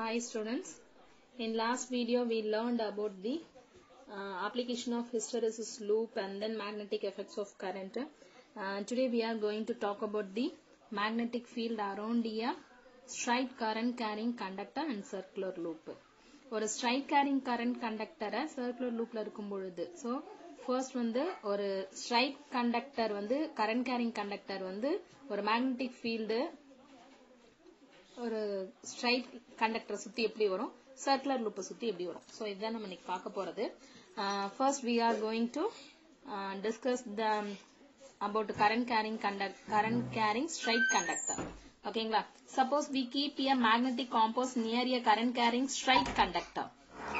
Hi students. In last video we learned about the uh, application of hysteresis loop and then magnetic effects of current. Uh, today we are going to talk about the magnetic field around a straight current carrying conductor and circular loop. ஒரு straight carrying current கண்டக்டரை circular லூப்ல இருக்கும் பொழுது so first வந்து ஒரு straight conductor வந்து current carrying conductor வந்து ஒரு மேக்னெட்டிக் ஃபீல்டு ஒரு ஸ்ட்ரைட் கண்டக்டரை சுத்தி எப்படி வரும்? சர்க்குலர் லூப்பை சுத்தி எப்படி வரும்? ஸோ இதுதான் நம்ம இன்னைக்கு பார்க்க போறது. First we are going to discuss the about current carrying conduct current carrying straight conductor ஓகேங்களா suppose we keep a magnetic compass near a current carrying straight conductor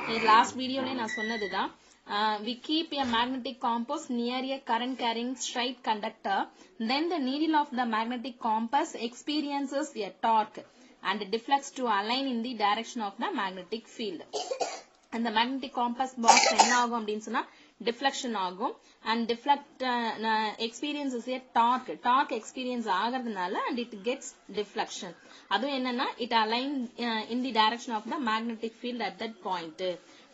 இது லாஸ்ட் வீடியோலயே நான் சொன்னதுதான். We keep a magnetic compass near a current carrying straight conductor then the needle of the magnetic compass experiences a torque and deflects to align in the direction of the magnetic field. அந்த magnetic compass box என்ன ஆகும் அப்படின்னு சொன்னா deflection ஆகும். And deflect experience is a torque torque experience ஆகிறதுனால and it gets deflection அதுவும் என்னன்னா it align in the direction of the magnetic field at that point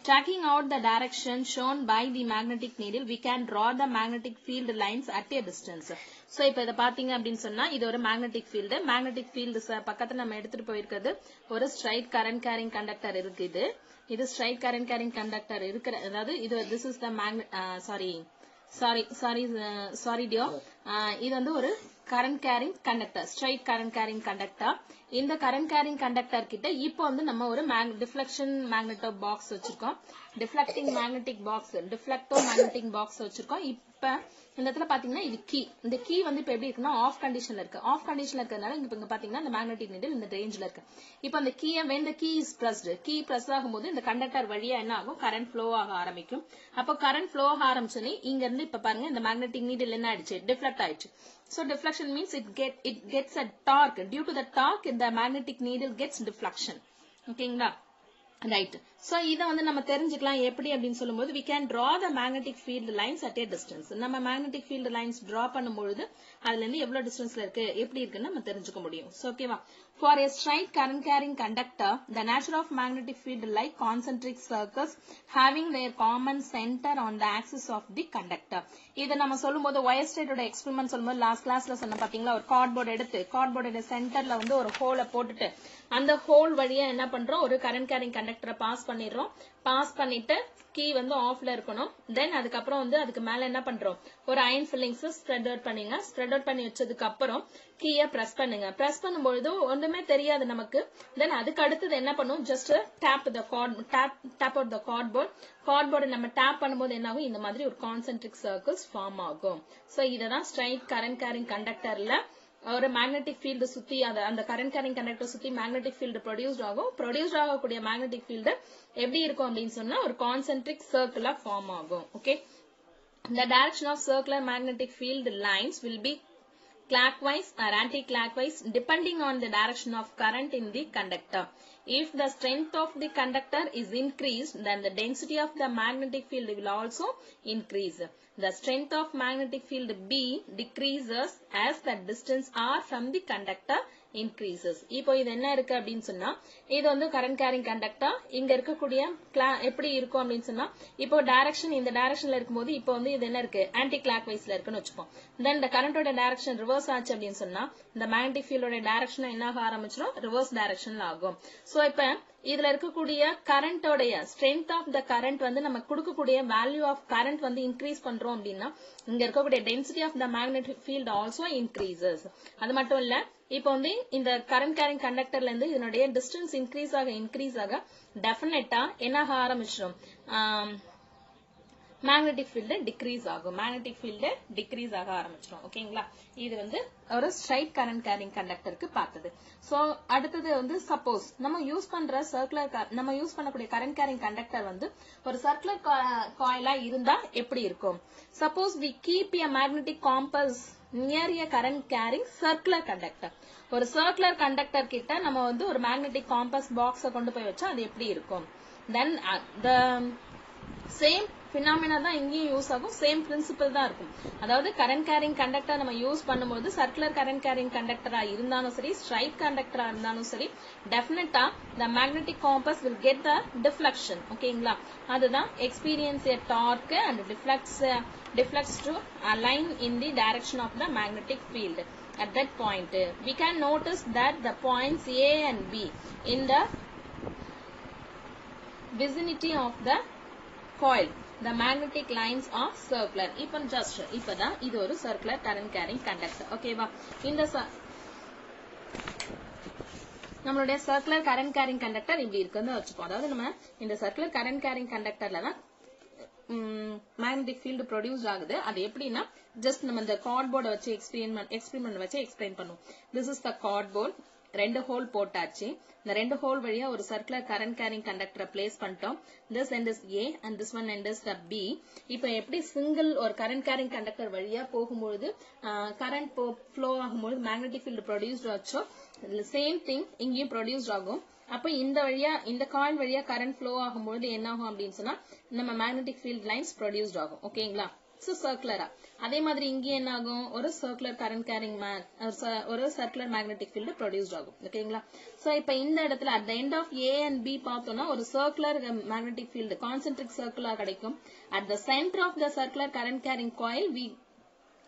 Tracking out the direction shown by the magnetic needle, we can draw the magnetic field lines at a distance. So இப்போ இதை பார்த்தீங்க அப்படின்னு சொன்னா இது ஒரு magnetic field magnetic field பக்கத்தில் நம்ம எடுத்துட்டு போயிருக்கிறது ஒரு ஸ்ட்ரைட் கரண்ட் கேரிங் கண்டக்டர் இருக்கு இது. இது ஸ்ட்ரைட் கரண்ட் கேரிங் கண்டக்டர் இருக்கிற அதாவது இது this is the magnet sorry sorry sorry sorry deo இது வந்து ஒரு current carrying conductor straight current carrying conductor இந்த கரண்ட் கேரிங் கண்டக்டர் கிட்ட இப்போ வந்து நம்ம ஒரு டிஃப்ளெக்ஷன் மேக்னெட்டோ பாக்ஸ் வச்சிருக்கோம். Deflecting magnetic box deflection magnetic box வச்சிருக்கோம். இப்ப இந்த இடத்துல பாத்தீங்கன்னா இது கீ இந்த கீ வந்து இப்ப எப்படி இருக்குன்னா ஆஃப் கண்டிஷன்ல இருக்கு. ஆஃப் கண்டிஷன்ல இருக்கிறதுனால இங்க இங்க பாத்தீங்கன்னா இந்த மேக்னெட்டிக் நீடில் இந்த ரேஞ்ச்ல இருக்கு. இப்போ அந்த கீயை when the key is pressed key press ஆகும்போது இந்த கண்டக்டர் வழியா என்ன ஆகும்? கரண்ட் ஃப்ளோ ஆக ஆரம்பிக்கும். அப்போ கரண்ட் ஃப்ளோ ஆக ஆரம்பிச்சோன்னே இங்க இருந்து இப்ப பாருங்க இந்த மேக்னெட்டிக் நீடில் என்ன ஆயிடுச்சு? டிஃப்ளெக்ட் ஆயிடுச்சு. So deflection means it get it gets a torque. Due to the torque, the magnetic needle gets deflection. ஓகேங்களா ரைட் சோ இத வந்து நம்ம தெரிஞ்சுக்கலாம் எப்படி அப்படின்னு சொல்லும்போது we can draw the magnetic field lines at a distance நம்ம மேக்னெட்டிக் ஃபீல்டு லைன்ஸ் டிரா பண்ணும்பொழுது அதுல இருந்து எவ்வளவு டிஸ்டன்ஸ்ல இருக்கு எப்படி இருக்குன்னு நம்ம தெரிஞ்சுக்க முடியும். சோ ஓகேவா for a straight current carrying conductor the nature of magnetic field like concentric circles having their common centre on the axis of the conductor இத நம்ம சொல்லும்போது ஒயர் ஸ்டேட்டோட எக்ஸ்பெரிமெண்ட் சொல்லும்போது லாஸ்ட் கிளாஸ்ல சொன்ன பாத்தீங்களா ஒரு கார்ட்போர்டு எடுத்து கார்ட்போர்டோட சென்டர்ல வந்து ஒரு ஹோலை போட்டுட்டு அந்த ஹோல் வழியா என்ன பண்றோம்? ஒரு கரண்ட் கேரிங் கண்டக்டரை பாஸ் பண்ணிடுறோம். பாஸ் பண்ணிட்டு கீ வந்து ஆஃப்ல இருக்கணும். தென் அதுக்கப்புறம் வந்து அதுக்கு மேல என்ன பண்றோம்? ஒரு அயன் ஃபில்லிங்ஸ் ஸ்ப்ரெட் அவுட் பண்ணுங்க. ஸ்ப்ரெட் அவுட் பண்ணி வச்சதுக்கு அப்புறம் கீயை பிரஸ் பண்ணுங்க. பிரஸ் பண்ணும்பொழுது ஒண்ணுமே தெரியாது நமக்கு. தென் அதுக்கு அடுத்தது என்ன பண்ணும்? Just tape the card tape tape out the cardboard cardboard நம்ம டேப் பண்ணும்போது என்ன ஆகும் இந்த மாதிரி ஒரு கான்சென்ட்ரிக் சர்க்கிள்ஸ் ஃபார்ம் ஆகும். சோ இததான் ஸ்ட்ரைட் கரண்ட் கேரிங் கண்டக்டர்ல ஒரு மேக்னெட்டிக் ஃபீல்டு சுத்தி அந்த அந்த கரண்ட் கேரிங் கண்டக்டர் சுத்தி மேக்னெட்டிக் ஃபீல்டு ப்ரொடியூஸ்ட் ஆகும். ப்ரொடியூஸ்ட் ஆகக்கூடிய மேக்னெட்டிக் ஃபீல்டு எப்படி இருக்கும் அப்படின்னு சொன்னா ஒரு கான்சென்ட்ரிக் சர்க்கிளா ஃபார்ம் ஆகும். Okay the direction of circular magnetic field lines will be clockwise or anti-clockwise depending on the direction of current in the conductor. If the strength of the conductor is increased, then the density of the magnetic field will also increase. The strength of magnetic field B decreases as the distance R from the conductor increases. இப்போ இது என்ன இருக்கு அப்படின்னு சொன்னா இது வந்து current carrying conductor இங்க இருக்கக்கூடிய எப்படி இருக்கும் அப்படின்னு சொன்னா இப்போ டைரக்ஷன் இந்த டைரக்ஷன்ல இருக்கும்போது இப்போ வந்து இது என்ன இருக்கு? ஆன்டி கிளாக் வைஸ்ல இருக்குன்னு வச்சுப்போம். தென் இந்த கரண்டோட டைரக்ஷன் ரிவர்ஸ் ஆச்சு அப்படின்னு சொன்னா இந்த மேக்னெட்டிக் ஃபீல்டோட டைரக்ஷன் என்ன ஆக ஆரம்பிச்சிடும் ரிவர்ஸ் டைரக்ஷன்ல ஆகும். சோ இப்ப இதுல இருக்கக்கூடிய கரண்டோடைய ஸ்ட்ரென்த் ஆஃப் த கரண்ட் வந்து நம்ம கொடுக்கக்கூடிய வேல்யூ ஆஃப் கரண்ட் வந்து இன்க்ரீஸ் பண்றோம் அப்படின்னா இங்க இருக்கக்கூடிய density of the magnetic field also increases அது மட்டும் இல்ல இப்போ வந்து இந்த கரண்ட் கேரிங் கண்டக்டர்ல இருந்து இதனுடைய டிஸ்டன்ஸ் இன்க்ரீஸ் ஆக இன்க்ரீஸ் ஆக டெஃபினட்டா என்ன ஆக ஆரம்பிச்சிடும் மேக்னெட்டிக் ஃபீல்டு டிக்ரீஸ் ஆகும். மேக்னெட்டிக் ஃபீல்டு டிக்ரீஸ் ஆக ஆரம்பிச்சிடும் ஓகேங்களா இது வந்து ஒரு ஸ்ட்ரைட் கரண்ட் கேரிங் கண்டக்டருக்கு பார்த்தது. சோ அடுத்தது வந்து சப்போஸ் நம்ம யூஸ் பண்ற சர்க்குலர் நம்ம யூஸ் பண்ணக்கூடிய கரண்ட் கேரிங் கண்டக்டர் வந்து ஒரு சர்க்குலர் காயிலா இருந்தா எப்படி இருக்கும்? Suppose we keep a magnetic compass near a current carrying circular conductor ஒரு சர்க்குலர் கண்டக்டர் கிட்ட நம்ம வந்து ஒரு மேக்னெட்டிக் காம்பஸ் பாக்ஸ கொண்டு போய் வச்சா அது எப்படி இருக்கும்? தென் த சேம் பினாமினா தான் இங்கேயும் யூஸ் ஆகும். சேம் பிரின்சிபல் தான் இருக்கும். அதாவது கரண்ட் கேரிங் கண்டக்டர் நம்ம யூஸ் பண்ணும்போது சர்க்குலர் கரண்ட் கேரிங் கண்டக்டரா இருந்தாலும் சரி ஸ்ட்ரைட் கண்டக்டரா இருந்தாலும் சரி டெஃபினட்டா the magnetic compass will get the deflection ஓகேங்களா அதுதான் experience a torque and deflects deflects to align in the direction of the magnetic field at that point we can notice that the points a and b in the vicinity of the coil. The magnetic lines are circular. இப்போ just இப்பதான் இது ஒரு circular current carrying conductor. ஓகேவா இந்த நம்மளுடைய circular current carrying conductor இப்படி இருக்குன்னு வச்சுப்போம். அதாவது நம்ம இந்த சர்க்குலர் கரண்ட் கேரிங் கண்டக்டர்ல தான் மேக்னெட்டிக் ஃபீல்டு ப்ரொடியூஸ் ஆகுது. அது எப்படின்னா ஜஸ்ட் நம்ம இந்த கார்ட்போர்டை வச்சு எக்ஸ்பெரிமெண்ட் எக்ஸ்பெரிமெண்ட் வச்சு எக்ஸ்பிளைன் பண்ணுவோம். திஸ் இஸ் த கார்ட்போர்ட் ரெண்டு ஹோல் போட்டாச்சு. இந்த ரெண்டு ஹோல் வழியா ஒரு சர்க்குலர் கரண்ட் கேரிங் கண்டக்டரை பிளேஸ் பண்ணிட்டோம். This end is A and this one end is B இப்போ எப்படி சிங்கிள் ஒரு கரண்ட் கேரிங் கண்டக்டர் வழியா போகும்பொழுது கரண்ட் ஃப்ளோ ஆகும்போது மேக்னெட்டிக் ஃபீல்டு ப்ரொடியூஸ்ட் ஆச்சோ சேம் திங் இங்கேயும் ப்ரொடியூஸ்ட் ஆகும். அப்ப இந்த வழியா இந்த காயில் வழியா கரண்ட் ஃப்ளோ ஆகும்பொழுது என்ன ஆகும் அப்படின்னு சொன்னா நம்ம மேக்னெட்டிக் ஃபீல்ட் லைன்ஸ் ப்ரொடியூஸ்ட் ஆகும். ஓகேங்களா ஸோ சர்க்குலரா அதே மாதிரி இங்கே என்ன ஆகும் ஒரு சர்க்குலர் கரண்ட் கேரிங் ஒரு சர்க்குலர் மேக்னெட்டிக் ஃபீல்டு ப்ரொடியூஸ் ஆகும். ஓகேங்களா சோ இப்போ இந்த இடத்துல at the end of A and B பார்த்தோம்னா ஒரு சர்க்குலர் மேக்னெட்டிக் ஃபீல்டு கான்சென்ட்ரிக் சர்க்குலா கிடைக்கும். At the centre of the circular current carrying coil we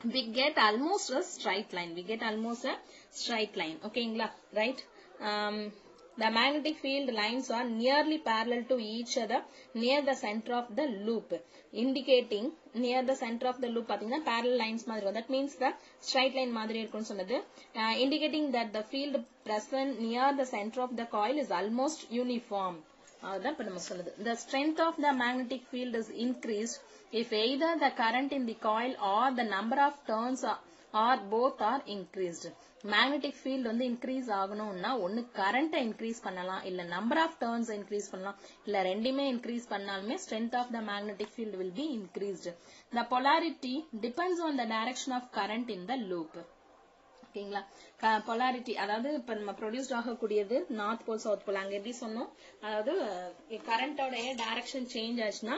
we get almost a straight line. We get almost a straight line. ஓகேங்களா right? Um, the magnetic field lines are nearly parallel to each other near the center of the loop indicating near the center of the loop பாத்தீங்கன்னா parallel lines மாதிரி இருக்கும் that means the straight line மாதிரி இருக்கும்னு சொன்னது uh, indicating that the field present near the center of the coil is almost uniform அதுதான் இப்ப நம்ம சொன்னது the strength of the magnetic field is increased if either the current in the coil or the number of turns or both or increased magnetic field வந்து increase ஆகணும்னா ஒன்னு கரண்ட்டை increase பண்ணலாம் இல்ல நம்பர் ஆஃப் டர்ன்ஸ் இன்க்ரீஸ் பண்ணலாம் இல்ல ரெண்டுமே increase பண்ணாலுமே strength of the magnetic field will be increased the polarity depends on the direction of current in the loop ஓகேங்களா? பொலாரிட்டி அதாவது இப்ப நம்ம ப்ரொடியூஸ்ட் ஆகக்கூடியது நார்த் போல் சவுத் போல் அங்க எப்படி சொன்னோம்? அதாவது கரண்டோடைய டைரக்ஷன் சேஞ்ச் ஆச்சுன்னா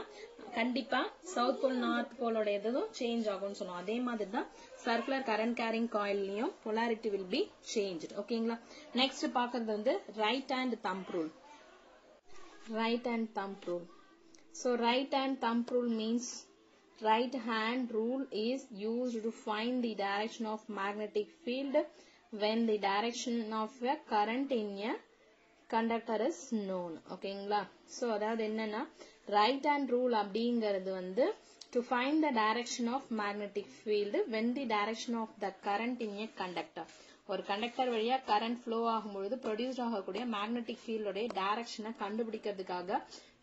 கண்டிப்பா சவுத் போல் நார்த் போலோட இதுவும் சேஞ்ச் ஆகும்னு சொன்னோம். அதே மாதிரி தான் சர்க்குலர் கரண்ட் கேரிங் காயில்லையும் பொலாரிட்டி வில் பி சேஞ்ச் ஓகேங்களா? நெக்ஸ்ட் பாக்குறது வந்து right hand thumb rule right hand thumb rule so right hand thumb rule means right hand rule is used to find the direction of magnetic field when the direction of a current in a conductor is known. ஓகேங்களா so அதாவது என்னன்னா right hand rule அப்படிங்கிறது வந்து to find the direction of magnetic field when the direction of the current in a conductor ஒரு conductor வழியா current flow ஆகும்பொழுது produce ஆகக்கூடிய magnetic ஃபீல்டோடைய டைரக்ஷனை கண்டுபிடிக்கிறதுக்காக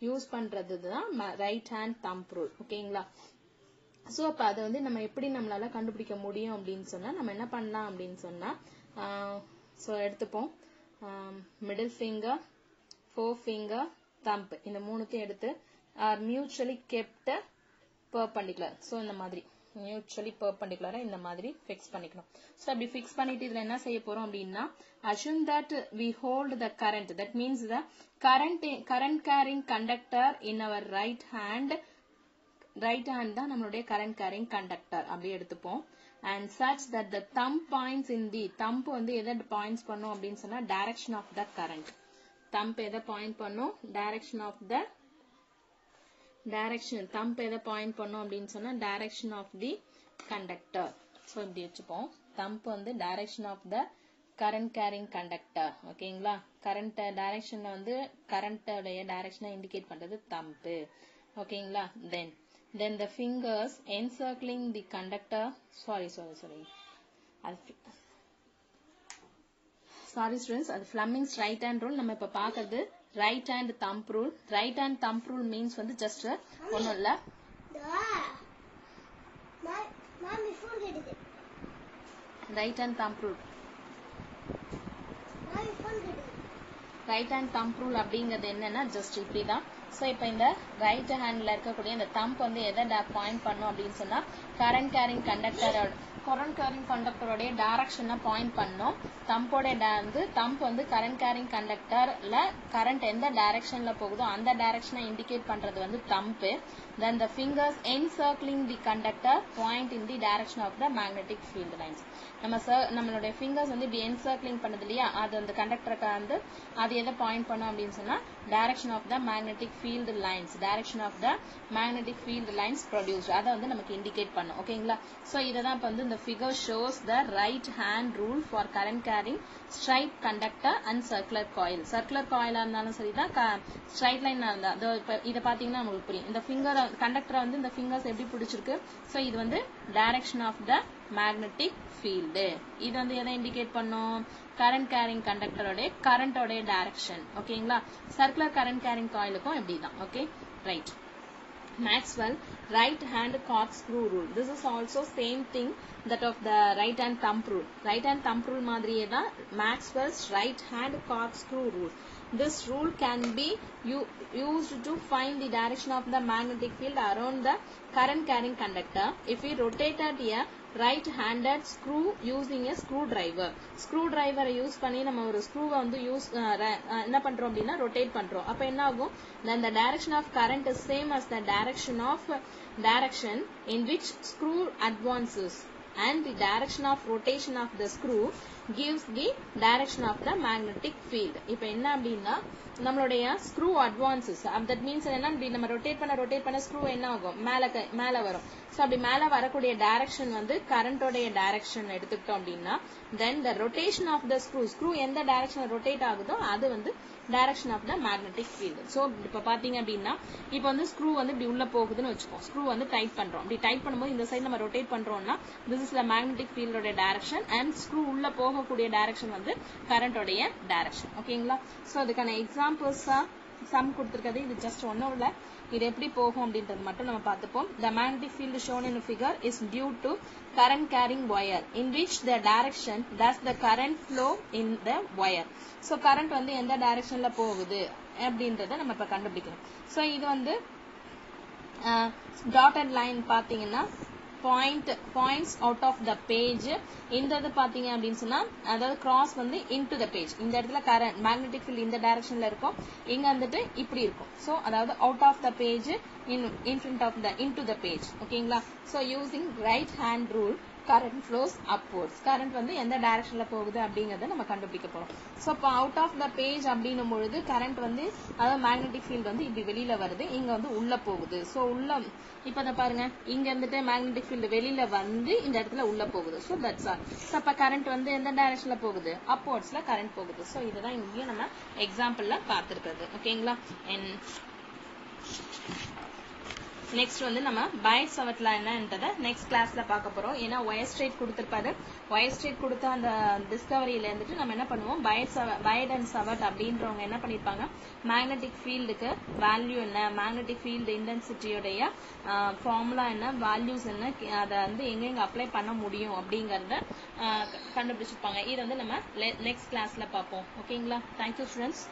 யூஸ் பண்றது தான் ரைட் ஹேண்ட் தம்ப் ரூல் ஓகேங்களா ஸோ அப்போ அதை வந்து நம்ம எப்படி நம்மளால கண்டுபிடிக்க முடியும் அப்படின்னு சொன்னா நம்ம என்ன பண்ணலாம் அப்படின்னு சொன்னா ஸோ எடுத்துப்போம். Middle finger four finger thumb இந்த மூணுத்தையும் எடுத்து are mutually kept perpendicular so இந்த மாதிரி. மியூச்சுவலி பர்பண்டிகுலரா இந்த மாதிரி ஃபிக்ஸ் பண்ணிக்கணும். ஸோ அப்படி ஃபிக்ஸ் பண்ணிட்டு இதுல என்ன செய்ய போறோம் அப்படின்னா assume that we hold the current that means the current current carrying conductor in our right hand right hand தான் நம்மளுடைய கரண்ட் கேரிங் கண்டக்டர் அப்படி எடுத்துப்போம். And such that the thumb points in the thumb வந்து எதை points பண்ணும் அப்படின்னு சொன்னா direction of the current thumb எதை பாயிண்ட் பண்ணும்? Direction of the direction thumb எதை பாயிண்ட் பண்ணும் அப்படின்னு சொன்னா direction of the conductor so இப்படி வச்சுப்போம். தம்ப் வந்து direction of the current carrying conductor ஓகேங்களா கரண்ட் டைரக்ஷன்ல வந்து கரண்டோடைய டைரக்ஷனை இண்டிகேட் பண்றது தம்பு ஓகேங்களா then then the fingers encircling the conductor. Sorry sorry sorry. Sorry students அது ஃபிளமிங்ஸ் ரைட் ஹேண்ட் ரூல் நம்ம இப்ப பாக்குறது right hand thumb rule right hand thumb rule means வந்து ஜஸ்ட் ஒன்றும் இல்ல. Right hand thumb rule right hand thumb rule அப்படிங்கிறது என்னன்னா just இப்படிதான். ஸோ இப்போ இந்த ரைட் ஹேண்ட்ல இருக்கக்கூடிய இந்த தம்ப் வந்து எதை பாயிண்ட் பண்ணும் அப்படின்னு சொன்னா கரண்ட் கேரிங் கண்டக்டரோட கரண்ட் கேரிங் கண்டக்டரோடைய டைரக்ஷனை பாயிண்ட் பண்ணும். தம்போட வந்து தம்ப் வந்து கரண்ட் கேரிங் கண்டக்டர்ல கரண்ட் எந்த டைரக்ஷன்ல போகுதோ அந்த டைரக்ஷனை இண்டிகேட் பண்றது வந்து thumb then the fingers encircling the conductor point in the direction of the magnetic field lines நம்ம நம்மளுடைய ஃபிங்கர்ஸ் வந்து இப்படி என்சர்க்லிங் பண்ணுது இல்லையா? அது அந்த கண்டக்டருக்கு வந்து அது எதை பாயிண்ட் பண்ணும் அப்படின்னு சொன்னா direction of the magnetic field lines direction of the magnetic field lines produced அதை வந்து நமக்கு இண்டிகேட் பண்ணும். ஓகேங்களா ஸோ இதை தான் இப்போ வந்து இந்த figure shows the right hand rule for current carrying straight conductor and circular coil circular காயிலா இருந்தாலும் சரி தான் ஸ்ட்ரைட் லைனா இருந்தா அதோ இப்போ இதை பார்த்தீங்கன்னா உங்களுக்கு புரியும். இந்த ஃபிங்கர் கண்டக்டரை வந்து இந்த ஃபிங்கர்ஸ் எப்படி பிடிச்சிருக்கு? ஸோ இது வந்து direction of the magnetic field இது வந்து எதை இண்டிகேட் பண்ணும் கரண்ட் கேரிங் கண்டக்டரோட கரண்டோடைய டைரக்ஷன் ஓகேங்களா சர்க்குலர் கரண்ட் கேரிங் காயிலுக்கும் எப்படி தான் okay right Maxwell right hand corkscrew rule. This is also same thing that of the right hand thumb rule. Right hand thumb rule மாதிரியே தான் Maxwell's right hand corkscrew rule. This rule can be used to find the direction of the magnetic field around the current carrying conductor. If we rotated a right handed screw using a screwdriver screwdriver use பண்ணி நம்ம ஒரு ஸ்க்ரூவை வந்து use என்ன பண்றோம் அப்படின்னா rotate பண்றோம் அப்ப என்ன ஆகும் then the direction of current is same as the direction of direction in which screw advances and the direction of rotation of the screw gives the direction of the magnetic field. இப்போ என்ன அப்படின்னா நம்மளுடைய screw advances that means என்ன? இப்படி நம்ம rotate பண்ண rotate பண்ண screw என்ன ஆகும் மேல மேல வரும். ஸோ அப்படி மேல வரக்கூடிய டைரக்ஷன் வந்து கரண்டோடைய டைரக்ஷன் எடுத்துக்கிட்டோம் அப்படின்னா then the rotation of the screw screw எந்த டைரக்ஷன் ரொட்டேட் ஆகுதோ அது வந்து direction of the magnetic field so இப்போ பார்த்தீங்க அப்படின்னா இப்போ வந்து ஸ்க்ரூ வந்து இப்படி உள்ள போகுதுன்னு வச்சுக்கோம் ஸ்க்ரூ வந்து டைட் பண்றோம். இப்படி டைட் பண்ணும்போது இந்த சைடு நம்ம ரொட்டேட் பண்றோம்னா திஸ் இஸ் த மேக்னெட்டிக் ஃபீல்டோட டைரக்ஷன் அண்ட் ஸ்க்ரூ உள்ள போகக்கூடிய டைரக்ஷன் வந்து கரண்டோடைய டைரக்ஷன் ஓகேங்களா ஸோ அதுக்கான எக்ஸாம்பிள்ஸா சம் கொடுத்துருக்கிறது. இது ஜஸ்ட் ஒன்றும் இல்லை இது எப்படி போகும் அப்படின்றது மட்டும் நம்ம பார்த்துப்போம். The magnetic field shown in figure is due to current carrying wire in which the direction that's the current flow in the wire so current வந்து எந்த டைரக்ஷன்ல போகுது அப்படின்றத நம்ம இப்ப கண்டுபிடிக்கணும். ஸோ இது வந்து டாட்டட் லைன் பாத்தீங்கன்னா point points out of the page இந்த இது பாத்தீங்க அப்படின்னு சொன்னா அதாவது கிராஸ் வந்து இன்டு த பேஜ் இந்த இடத்துல கரண்ட் மேக்னெட்டிக் ஃபீல்ட் இந்த டைரக்ஷன்ல இருக்கும். இங்க வந்துட்டு இப்படி இருக்கும். ஸோ அதாவது out of the page in in front of the into the page ஓகேங்களா so using right hand rule current flows upwards current வந்து எந்த டைரக்ஷன்ல போகுது அப்படிங்கறத நம்ம கண்டுபிடிக்க போறோம். ஸோ இப்போ அவுட் ஆஃப் த பேஜ் அப்படின்னும் பொழுது கரண்ட் வந்து அதாவது மேக்னெட்டிக் ஃபீல்ட் வந்து இப்படி வெளியில வருது இங்க வந்து உள்ள போகுது. ஸோ உள்ள இப்ப இதை பாருங்க. இங்க இருந்துட்டு மேக்னெட்டிக் ஃபீல்டு வெளியில வந்து இந்த இடத்துல உள்ள போகுது. ஸோ தட்ஸ் ஆல் ஸோ அப்ப கரண்ட் வந்து எந்த டைரக்ஷன்ல போகுது? அப்வர்ட்ஸ்ல கரண்ட் போகுது. ஸோ இதுதான் இங்கேயும் நம்ம எக்ஸாம்பிள்ல பார்த்திருக்கிறது. ஓகேங்களா என் நெக்ஸ்ட் வந்து நம்ம பயஸ் சவட்ல என்னன்றதை நெக்ஸ்ட் கிளாஸ்ல பார்க்க போறோம். ஏன்னா ஒயர் ஸ்ட்ரேட் கொடுத்துருப்பாரு. ஒயர் ஸ்ட்ரேட் கொடுத்த அந்த டிஸ்கவரியில இருந்துட்டு நம்ம என்ன பண்ணுவோம்? பயஸ் பயட் அண்ட் சவட் அப்படின்றவங்க என்ன பண்ணிருப்பாங்க? மேக்னெட்டிக் ஃபீல்டுக்கு வேல்யூ என்ன? மேக்னெட்டிக் ஃபீல்டு இன்டென்சிட்டியோடைய ஃபார்முலா என்ன? வேல்யூஸ் என்ன? அதை வந்து எங்கெங்க அப்ளை பண்ண முடியும் அப்படிங்கறத கண்டுபிடிச்சிருப்பாங்க. இதை வந்து நம்ம நெக்ஸ்ட் கிளாஸ்ல பார்ப்போம். ஓகேங்களா தேங்க்யூ ஸ்டூடெண்ட்ஸ்